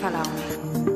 Follow me.